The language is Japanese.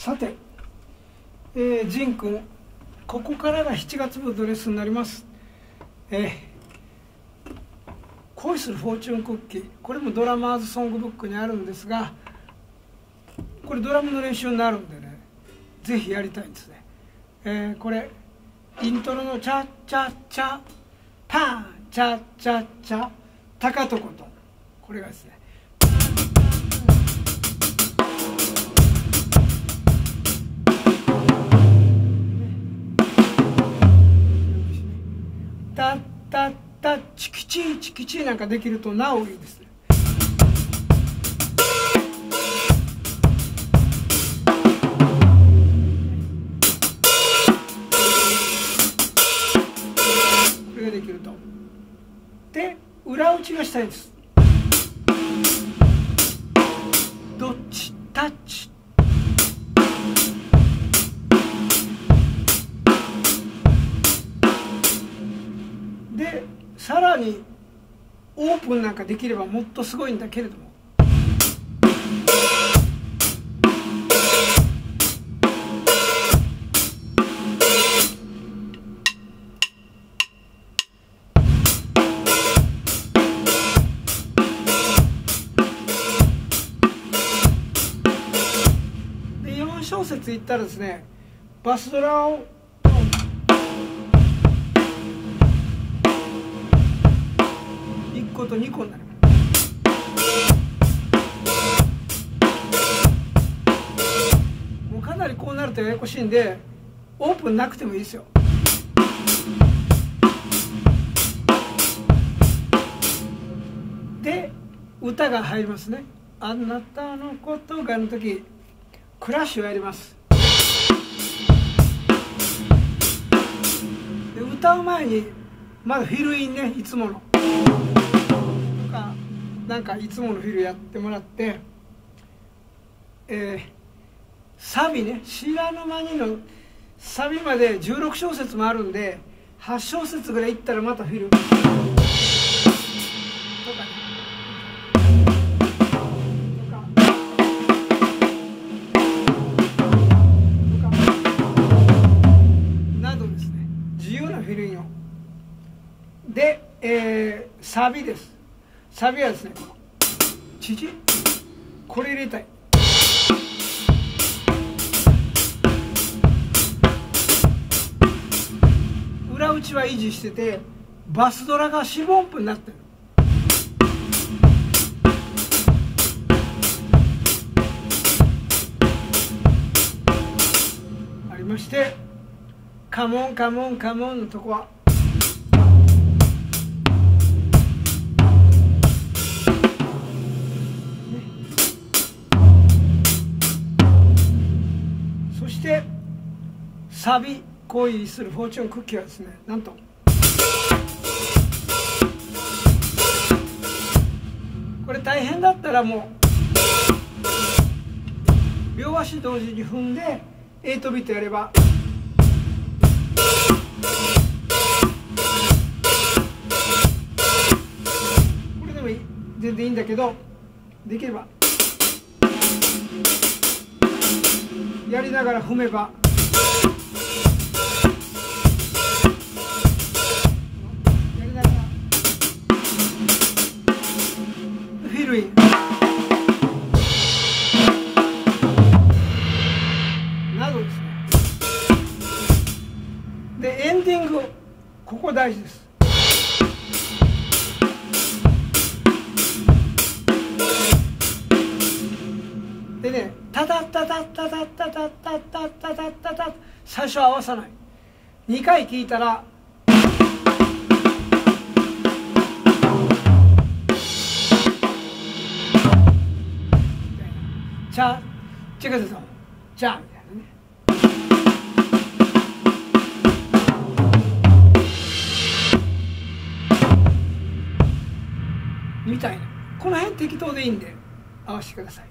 さて、えー、ジン君ここからが7月分のレスになります。えー、恋するフォーチュンクッキー。これもドラマーズソングブックにあるんですがこれドラムの練習になるんでねぜひやりたいんですね、えー、これイントロのチャチャチャパンチャチャチャ高とことこれがですねタッタッタチキチーチキチーなんかできるとなおいいです。これができると。で裏打ちがしたいです。さらにオープンなんかできればもっとすごいんだけれども。で4小節いったらですねバスドラを個と2個になりますもうかなりこうなるとややこしいんでオープンなくてもいいですよ。で歌が入りますね「あなたのことが」の時クラッシュをやります。で歌う前にまだフィルインねいつもの。なんかいつものフィルやってもらってえー、サビね「知らぬ間に」のサビまで16小節もあるんで8小節ぐらいいったらまたフィル。とかね。などですね。自由なフィルインをで、えー、サビです。サビはですねこの「チチ」これ入れたい。裏打ちは維持しててバスドラが四分音符になってる。ありまして「カモンカモンカモン」のとこはサビ恋するフォーチュンクッキーはですねなんとこれ大変だったらもう両足同時に踏んで8ビートやればこれでもいい全然いいんだけどできればやりながら踏めばフィルインなどですね。でエンディングここ大事です。でねタタタタタタタタタタタタタタ最初合わさない2回聞いたらチャチェケットチャみたいなね。みたいな。この辺適当でいいんで合わせてください。